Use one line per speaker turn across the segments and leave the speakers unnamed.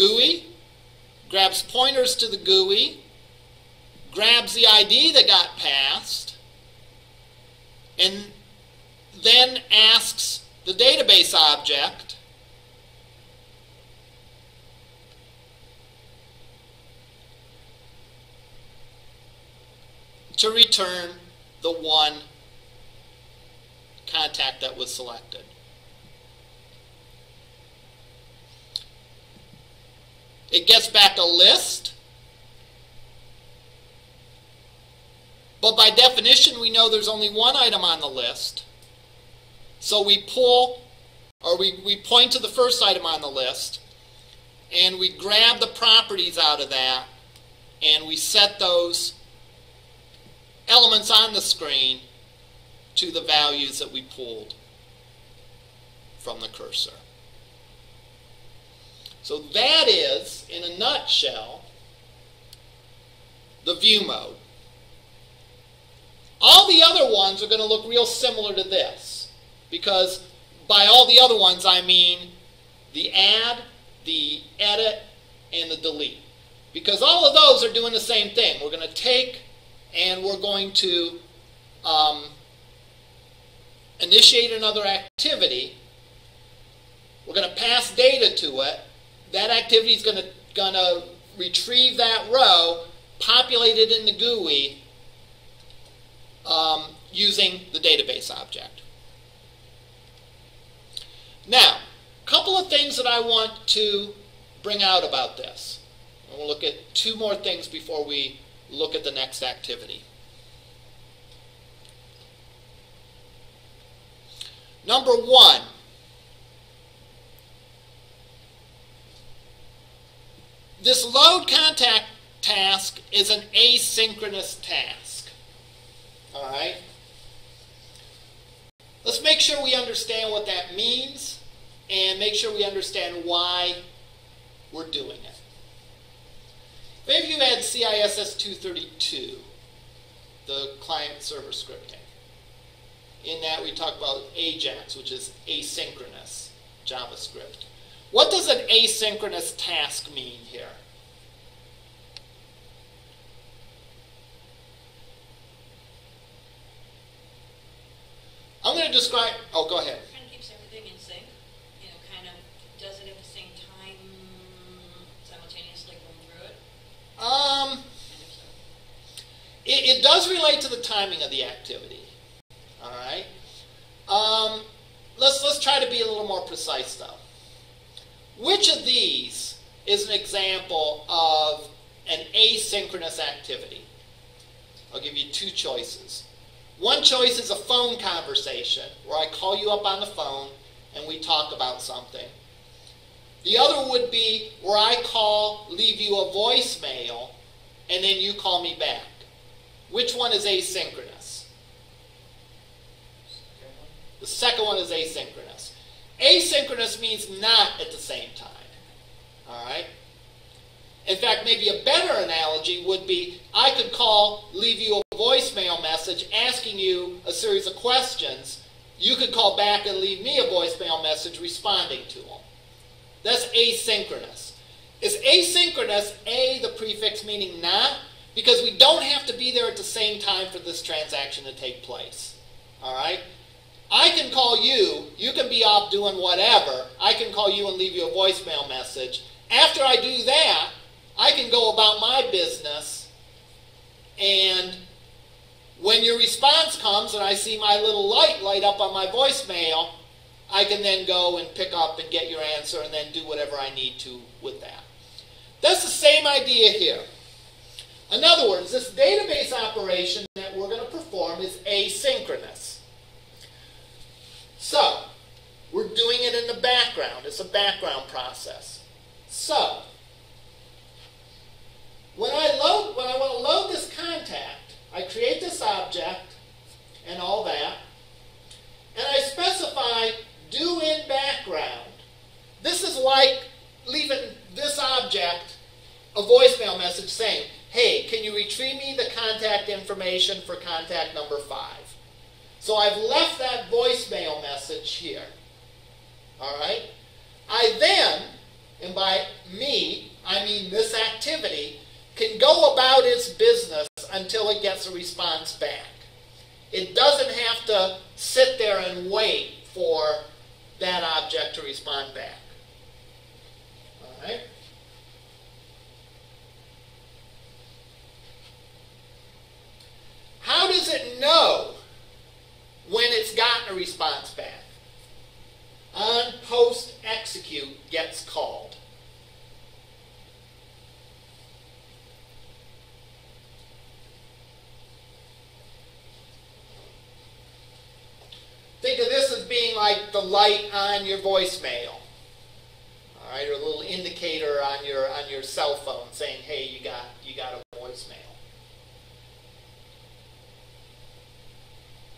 GUI, grabs pointers to the GUI, grabs the ID that got passed, and then asks the database object to return the one contact that was selected. It gets back a list. But by definition, we know there's only one item on the list. So we pull, or we, we point to the first item on the list, and we grab the properties out of that, and we set those elements on the screen to the values that we pulled from the cursor. So that is, in a nutshell, the view mode. All the other ones are going to look real similar to this because by all the other ones I mean the add, the edit, and the delete. Because all of those are doing the same thing. We're going to take and we're going to um, initiate another activity. We're going to pass data to it. That activity is going to, retrieve that row, populate it in the GUI um, using the database object. Now, a couple of things that I want to bring out about this. we'll look at two more things before we look at the next activity. Number one, this load contact task is an asynchronous task. All right? Let's make sure we understand what that means and make sure we understand why we're doing it. Maybe you had CISS 232, the client server scripting. In that we talk about AJAX, which is asynchronous JavaScript. What does an asynchronous task mean here? I'm going to describe, oh, go ahead.
Kind of keeps everything in sync, you know, kind of does it at the same time, simultaneously going through it.
Um,
Kind of so.
it, it does relate to the timing of the activity. All right. Um, let's let's try to be a little more precise though. Which of these is an example of an asynchronous activity? I'll give you two choices. One choice is a phone conversation where I call you up on the phone and we talk about something. The other would be where I call, leave you a voicemail, and then you call me back. Which one is asynchronous? The second one is asynchronous. Asynchronous means not at the same time. All right? In fact, maybe a better analogy would be I could call, leave you a voicemail message asking you a series of questions. You could call back and leave me a voicemail message responding to them. That's asynchronous. Is asynchronous A, the prefix meaning not? Because we don't have to be there at the same time for this transaction to take place. All right? I can call you, you can be off doing whatever. I can call you and leave you a voicemail message. After I do that, I can go about my business and when your response comes and I see my little light light up on my voicemail, I can then go and pick up and get your answer and then do whatever I need to with that. That's the same idea here. In other words, this database operation that we're going to perform is asynchronous. So, we're doing it in the background. It's a background process. So, when I load, when I want to load this contact, I create this object and all that, and I specify do in background. This is like leaving this object a voicemail message saying, hey, can you retrieve me the contact information for contact number five? So I've left that voicemail message here. All right? I then, and by me, I mean this activity can go about its business until it gets a response back. It doesn't have to sit there and wait for that object to respond back. All right? How does it know when it's gotten a response back? On post execute gets called. Think of this as being like the light on your voicemail. All right, or a little indicator on your on your cell phone saying, "Hey, you got you got a voicemail."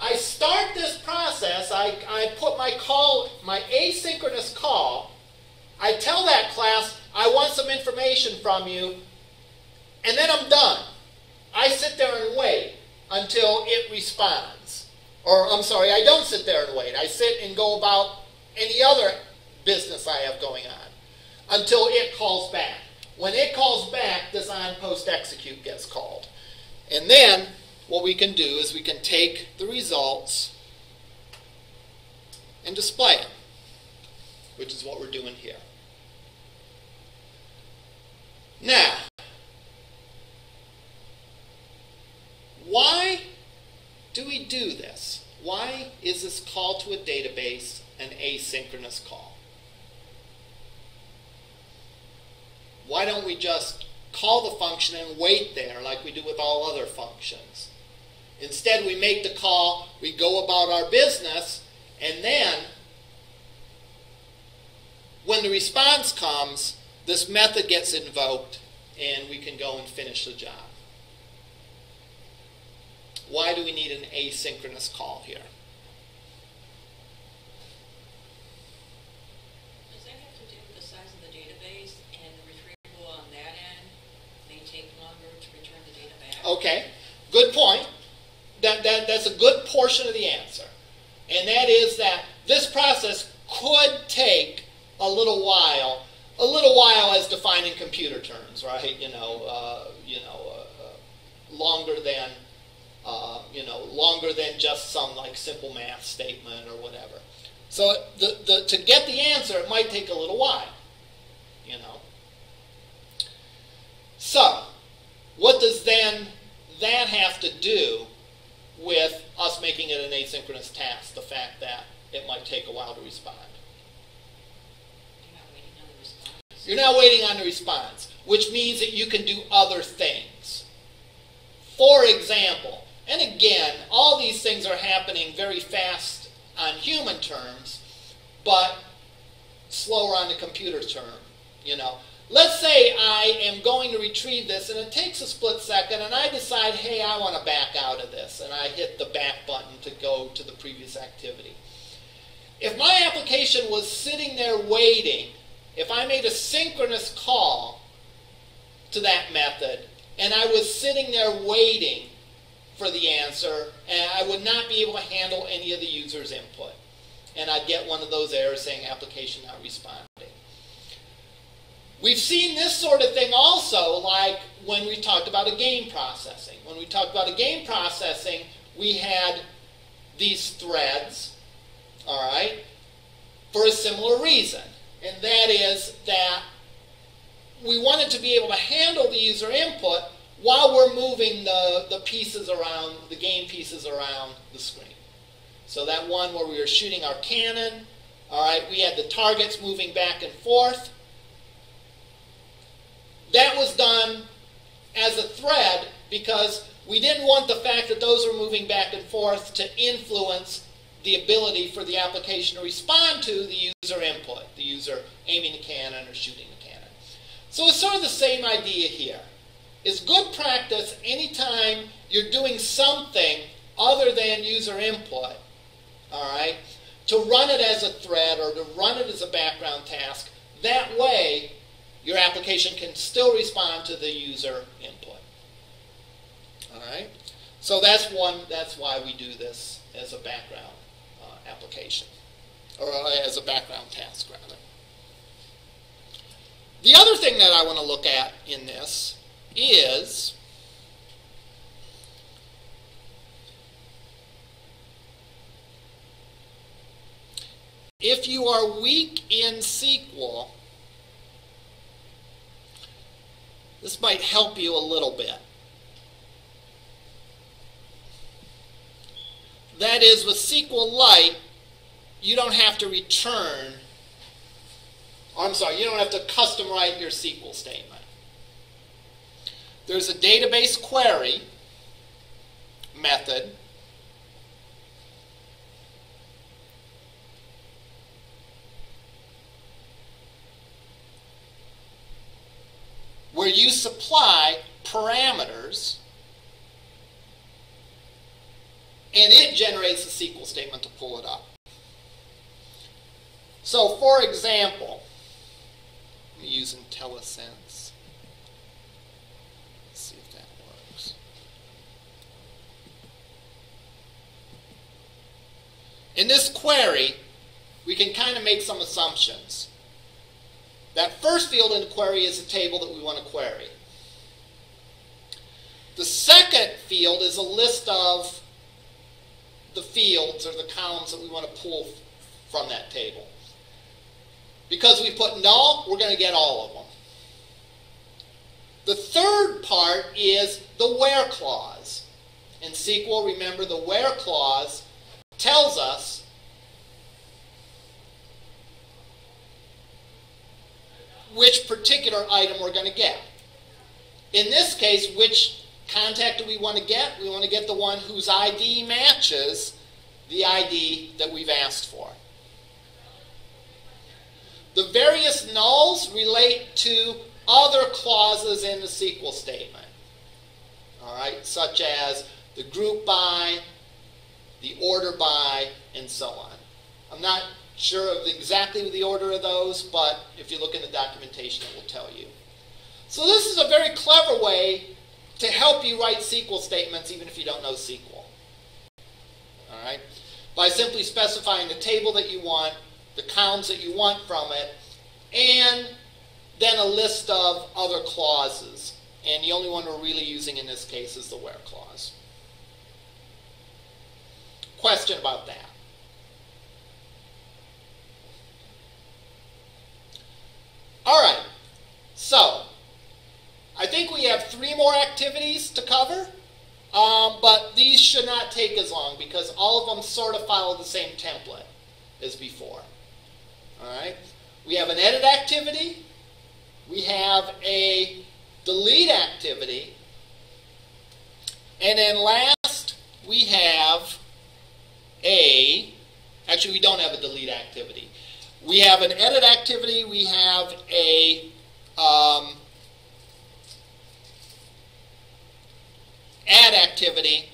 I start this process, I, I put my call, my asynchronous call, I tell that class, I want some information from you, and then I'm done. I sit there and wait until it responds. Or, I'm sorry, I don't sit there and wait. I sit and go about any other business I have going on until it calls back. When it calls back, this on post execute gets called. And then what we can do is we can take the results and display them, which is what we're doing here. Now, why do we do this? Why is this call to a database an asynchronous call? Why don't we just call the function and wait there like we do with all other functions? Instead, we make the call, we go about our business, and then when the response comes, this method gets invoked and we can go and finish the job. Why do we need an asynchronous call here?
Does that have to do with the size of the database and retrieval on that end may take longer to return the data back?
Okay, good point that, that, that's a good portion of the answer. And that is that this process could take a little while, a little while as defined in computer terms, right? You know, uh, you know, uh, uh, longer than, uh, you know, longer than just some like simple math statement or whatever. So the, the, to get the answer, it might take a little while, you know. So, what does then that have to do with us making it an asynchronous task, the fact that it might take a while to respond.
You're not waiting on
You're not waiting on the response, which means that you can do other things. For example, and again, all these things are happening very fast on human terms, but slower on the computer term, you know. Let's say I am going to retrieve this and it takes a split second and I decide, hey, I want to back out of this and I hit the back button to go to the previous activity. If my application was sitting there waiting, if I made a synchronous call to that method and I was sitting there waiting for the answer and I would not be able to handle any of the user's input. And I'd get one of those errors saying application not responding. We've seen this sort of thing also, like when we talked about a game processing. When we talked about a game processing, we had these threads, all right, for a similar reason. And that is that we wanted to be able to handle the user input while we're moving the, the pieces around, the game pieces around the screen. So that one where we were shooting our cannon, all right, we had the targets moving back and forth. That was done as a thread because we didn't want the fact that those were moving back and forth to influence the ability for the application to respond to the user input, the user aiming the cannon or shooting the cannon. So it's sort of the same idea here. It's good practice anytime you're doing something other than user input, all right, to run it as a thread or to run it as a background task. That way, your application can still respond to the user input. All right? So that's one, that's why we do this as a background uh, application, or uh, as a background task, rather. The other thing that I want to look at in this is if you are weak in SQL, this might help you a little bit. That is, with SQLite, you don't have to return, I'm sorry, you don't have to custom write your SQL statement. There's a database query method where you supply parameters and it generates a SQL statement to pull it up. So, for example, let me use IntelliSense. Let's see if that works. In this query, we can kind of make some assumptions. That first field in the query is the table that we want to query. The second field is a list of the fields or the columns that we want to pull from that table. Because we put null, we're going to get all of them. The third part is the where clause. In SQL, remember the where clause tells us which particular item we're going to get. In this case, which contact do we want to get? We want to get the one whose ID matches the ID that we've asked for. The various nulls relate to other clauses in the SQL statement. All right, such as the group by, the order by, and so on. I'm not sure of exactly the order of those, but if you look in the documentation, it will tell you. So this is a very clever way to help you write SQL statements even if you don't know SQL. All right? By simply specifying the table that you want, the columns that you want from it, and then a list of other clauses. And the only one we're really using in this case is the where clause. Question about that? All right, so I think we have three more activities to cover, um, but these should not take as long because all of them sort of follow the same template as before. All right, we have an edit activity, we have a delete activity, and then last we have a, actually we don't have a delete activity. We have an edit activity, we have a um, add activity.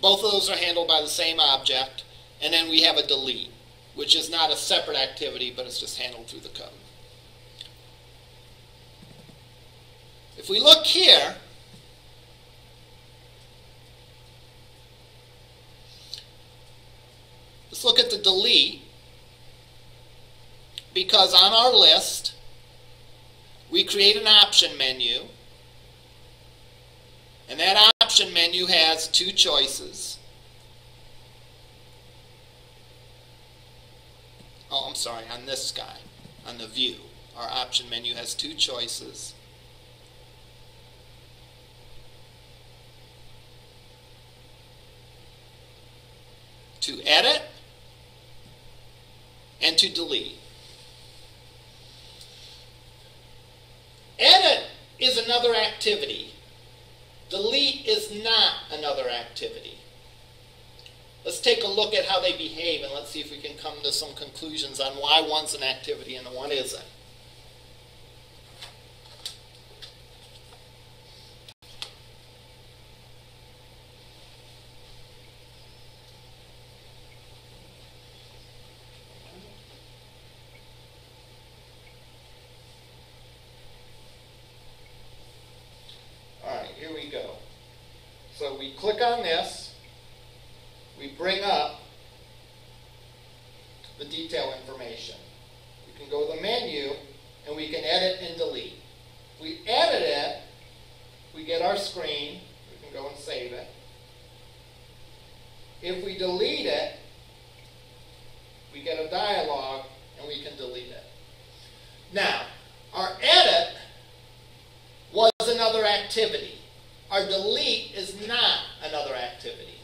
Both of those are handled by the same object. And then we have a delete, which is not a separate activity, but it's just handled through the code. If we look here, let's look at the delete because on our list, we create an option menu. And that option menu has two choices. Oh, I'm sorry, on this guy, on the view. Our option menu has two choices. To edit and to delete. Edit is another activity. Delete is not another activity. Let's take a look at how they behave and let's see if we can come to some conclusions on why one's an activity and the one isn't. click on this, we bring up the detail information. We can go to the menu and we we can edit and delete. If we edit it, we get our screen. We can go and save it. If we delete it, we get a dialog and we can delete it. Now, our edit was another activity. Our delete is not another activity.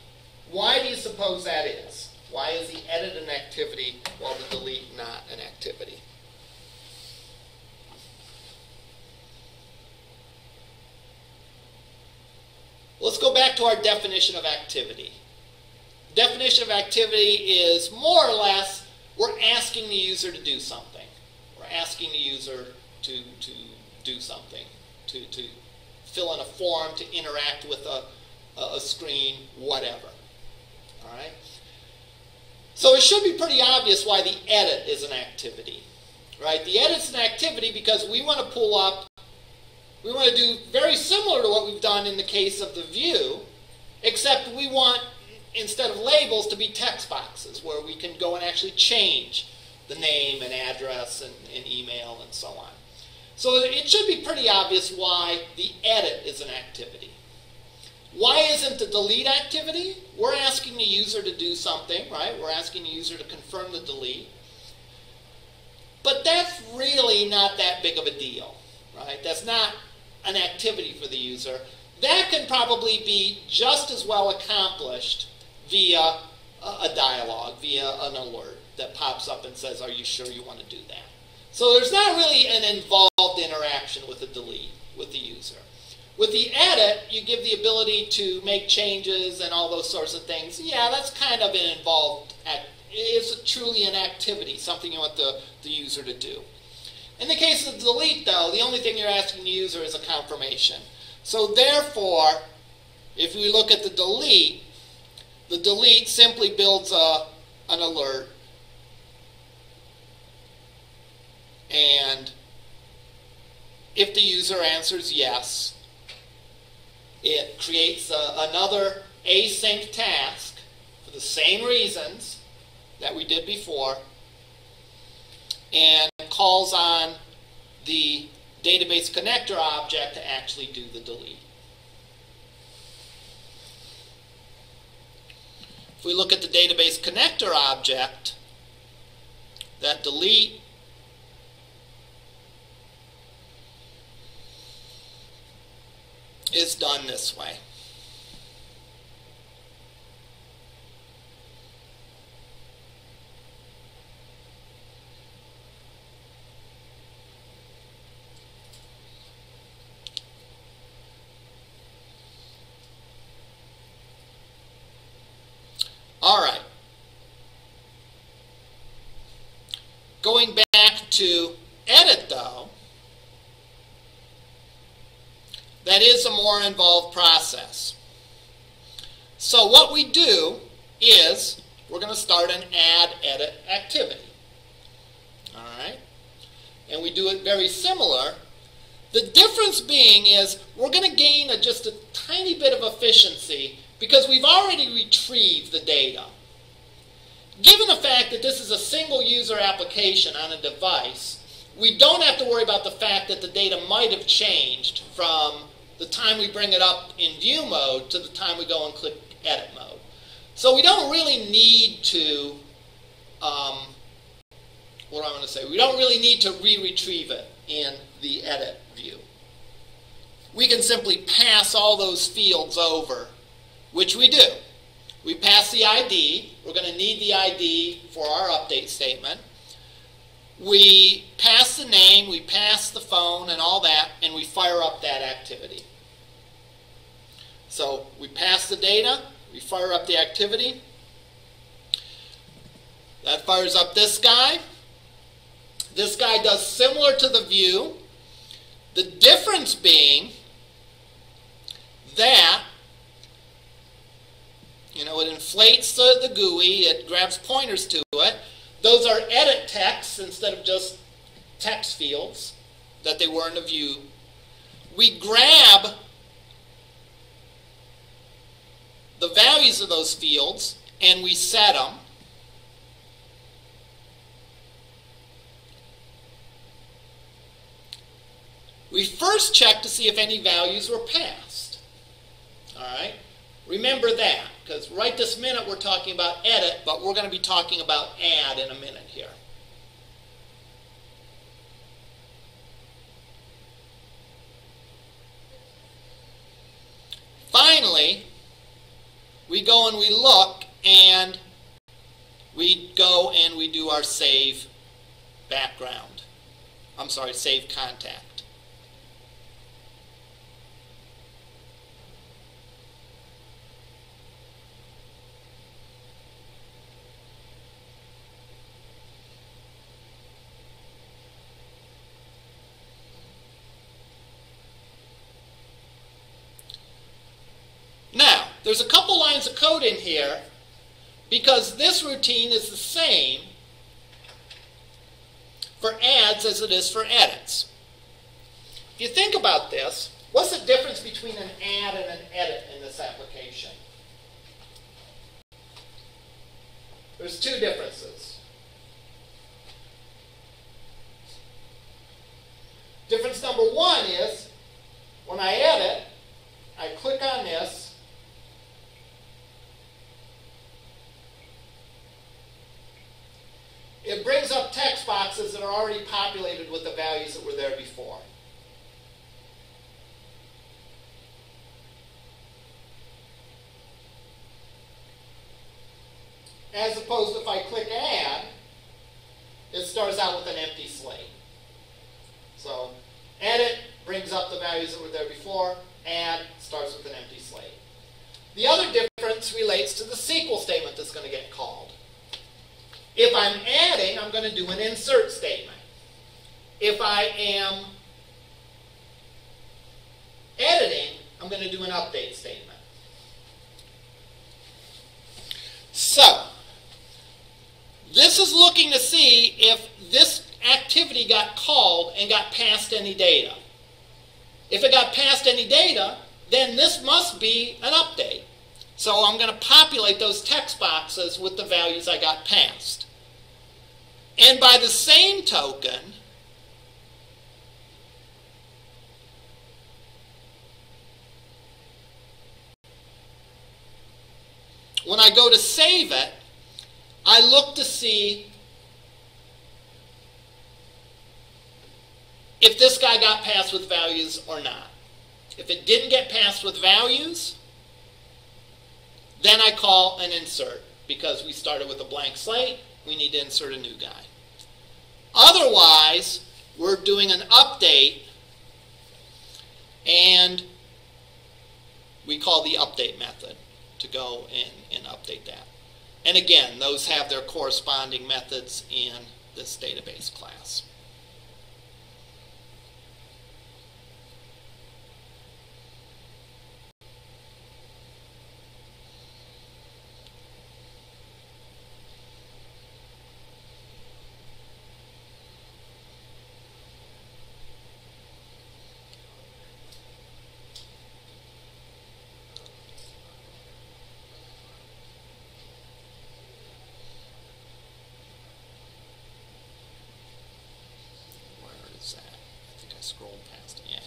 Why do you suppose that is? Why is the edit an activity while the delete not an activity? Let's go back to our definition of activity. Definition of activity is more or less we're asking the user to do something. We're asking the user to, to do something, to, to fill in a form, to interact with a, a screen, whatever. All right? So it should be pretty obvious why the edit is an activity. Right? The edit's an activity because we want to pull up we want to do very similar to what we've done in the case of the view, except we want, instead of labels, to be text boxes where we can go and actually change the name and address and, and email and so on. So it should be pretty obvious why the edit is an activity. Why isn't the delete activity? We're asking the user to do something, right? We're asking the user to confirm the delete. But that's really not that big of a deal, right? That's not an activity for the user, that can probably be just as well accomplished via a dialogue, via an alert that pops up and says, are you sure you want to do that? So there's not really an involved interaction with the delete with the user. With the edit, you give the ability to make changes and all those sorts of things. Yeah, that's kind of an involved, act, it's truly an activity, something you want the, the user to do. In the case of delete, though, the only thing you're asking the user is a confirmation. So therefore, if we look at the delete, the delete simply builds a, an alert. And if the user answers yes, it creates a, another async task for the same reasons that we did before and calls on the database connector object to actually do the delete. If we look at the database connector object, that delete is done this way. All right. Going back to edit, though, that is a more involved process. So what we do is we're going to start an add edit activity. All right? And we do it very similar. The difference being is we're going to gain a, just a tiny bit of efficiency because we've already retrieved the data. Given the fact that this is a single user application on a device, we don't have to worry about the fact that the data might have changed from the time we bring it up in view mode to the time we go and click edit mode. So we don't really need to, um, what do I want to say? We don't really need to re-retrieve it in the edit view. We can simply pass all those fields over which we do. We pass the ID. We're going to need the ID for our update statement. We pass the name, we pass the phone and all that, and we fire up that activity. So we pass the data, we fire up the activity. That fires up this guy. This guy does similar to the view. The difference being that you know, it inflates the, the GUI, it grabs pointers to. Those are edit texts instead of just text fields that they were in the view. We grab the values of those fields and we set them. we first check to see if any values were passed. All right? Remember that, because right this minute we're talking about edit, but we're going to be talking about add in a minute here. Finally, we go and we look and we go and we do our save background. I'm sorry, save contact. Now, there's a couple lines of code in here because this routine is the same for adds as it is for edits. If you think about this, what's the difference between an add and an edit in this application? There's two differences. Difference number one is when I edit, I click on this, it brings up text boxes that are already populated with the values that were there before. As opposed if I click add, it starts out with an empty slate. So edit brings up the values that were there before, add starts with an empty slate. The other difference relates to the SQL statement that's going to get called. If I'm adding, I'm going to do an insert statement. If I am editing, I'm going to do an update statement. So, this is looking to see if this activity got called and got passed any data. If it got passed any data, then this must be an update. So I'm going to populate those text boxes with the values I got passed. And by the same token, when I go to save it, I look to see if this guy got passed with values or not. If it didn't get passed with values, then I call an insert because we started with a blank slate. We need to insert a new guy. Otherwise, we're doing an update and we call the update method to go in and update that. And again, those have their corresponding methods in this database class.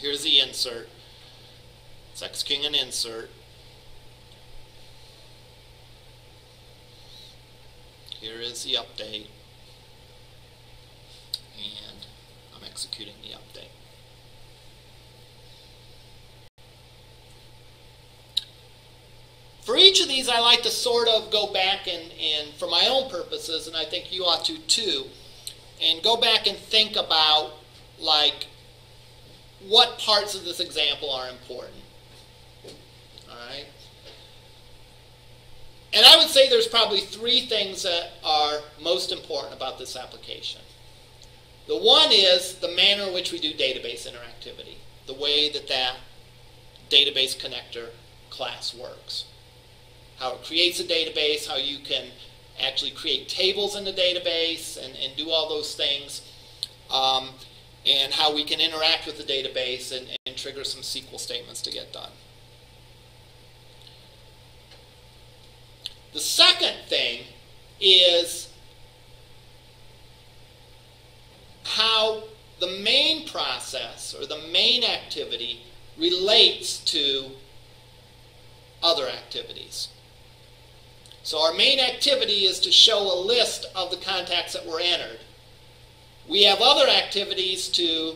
Here's the insert. It's executing an insert. Here is the update. And I'm executing the update. For each of these, I like to sort of go back and, and for my own purposes, and I think you ought to too, and go back and think about like what parts of this example are important. Alright? And I would say there's probably three things that are most important about this application. The one is the manner in which we do database interactivity, the way that that database connector class works. How it creates a database, how you can actually create tables in the database and, and do all those things. Um, and how we can interact with the database and, and trigger some SQL statements to get done. The second thing is how the main process or the main activity relates to other activities. So our main activity is to show a list of the contacts that were entered. We have other activities to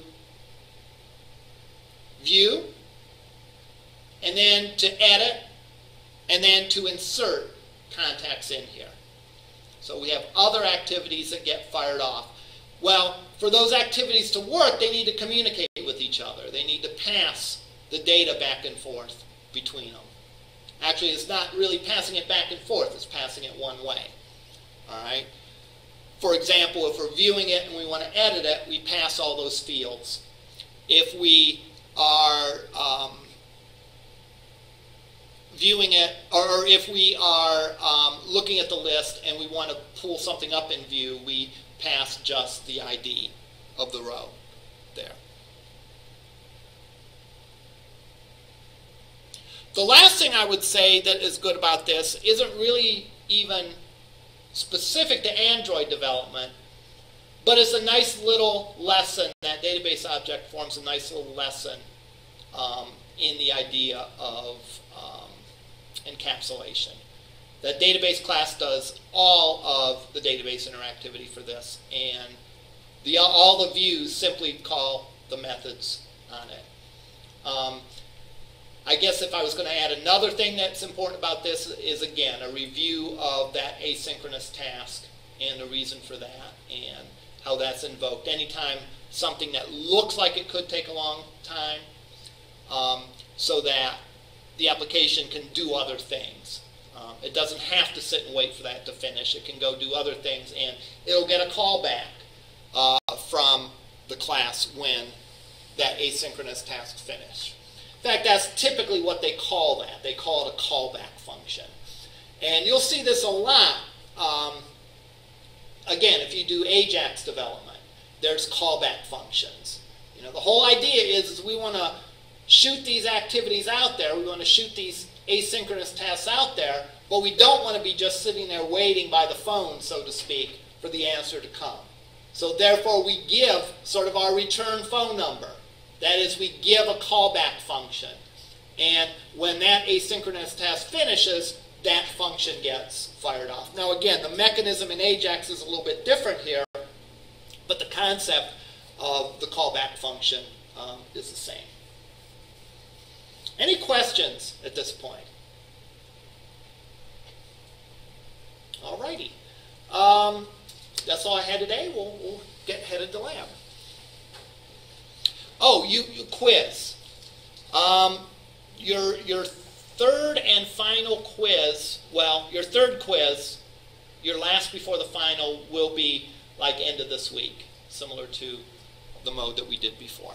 view, and then to edit, and then to insert contacts in here. So we have other activities that get fired off. Well, for those activities to work, they need to communicate with each other. They need to pass the data back and forth between them. Actually, it's not really passing it back and forth, it's passing it one way. All right? For example, if we're viewing it and we want to edit it, we pass all those fields. If we are um, viewing it, or if we are um, looking at the list and we want to pull something up in view, we pass just the ID of the row there. The last thing I would say that is good about this isn't really even specific to Android development, but it's a nice little lesson. That database object forms a nice little lesson um, in the idea of um, encapsulation. The database class does all of the database interactivity for this, and the, all the views simply call the methods on it. Um, I guess if I was going to add another thing that's important about this is again a review of that asynchronous task and the reason for that and how that's invoked. Anytime something that looks like it could take a long time, um, so that the application can do other things. Um, it doesn't have to sit and wait for that to finish. It can go do other things, and it'll get a callback uh, from the class when that asynchronous task finish. In fact, that's typically what they call that. They call it a callback function. And you'll see this a lot. Um, again, if you do Ajax development, there's callback functions. You know, the whole idea is, is we want to shoot these activities out there. We want to shoot these asynchronous tasks out there, but we don't want to be just sitting there waiting by the phone, so to speak, for the answer to come. So therefore, we give sort of our return phone number. That is, we give a callback function. And when that asynchronous task finishes, that function gets fired off. Now again, the mechanism in Ajax is a little bit different here, but the concept of the callback function um, is the same. Any questions at this point? Alrighty. Um, that's all I had today. We'll, we'll get headed to lab. Oh, you, you quiz. Um, your your third and final quiz. Well, your third quiz, your last before the final, will be like end of this week, similar to the mode that we did before.